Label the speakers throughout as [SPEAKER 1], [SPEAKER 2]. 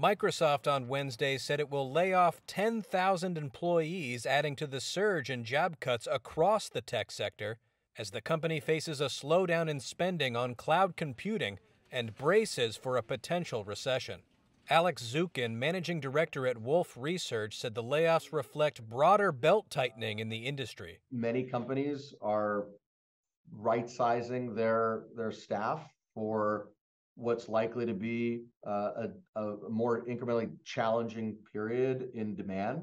[SPEAKER 1] Microsoft on Wednesday said it will lay off 10,000 employees, adding to the surge in job cuts across the tech sector as the company faces a slowdown in spending on cloud computing and braces for a potential recession. Alex Zukin, managing director at Wolfe Research, said the layoffs reflect broader belt tightening in the industry.
[SPEAKER 2] Many companies are right sizing their their staff for what's likely to be uh, a, more incrementally challenging period in demand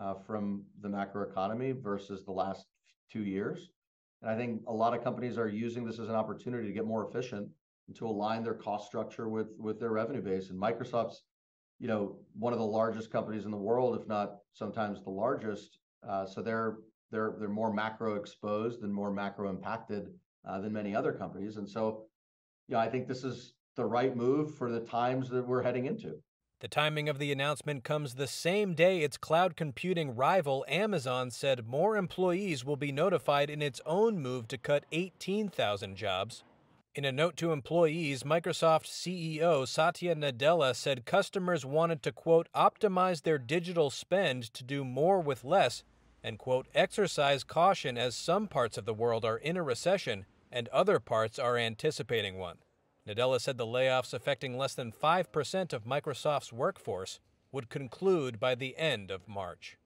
[SPEAKER 2] uh, from the macro economy versus the last two years. And I think a lot of companies are using this as an opportunity to get more efficient and to align their cost structure with with their revenue base. And Microsoft's, you know, one of the largest companies in the world, if not sometimes the largest. Uh, so they're they're they're more macro exposed and more macro impacted than many other companies. And so, yeah, I think this is the right move for the times that we're heading into.
[SPEAKER 1] The timing of the announcement comes the same day its cloud computing rival Amazon said more employees will be notified in its own move to cut 18,000 jobs. In a note to employees, Microsoft CEO Satya Nadella said customers wanted to, quote, optimize their digital spend to do more with less and, quote, exercise caution as some parts of the world are in a recession and other parts are anticipating one. Nadella said the layoffs affecting less than 5% of Microsoft's workforce would conclude by the end of March.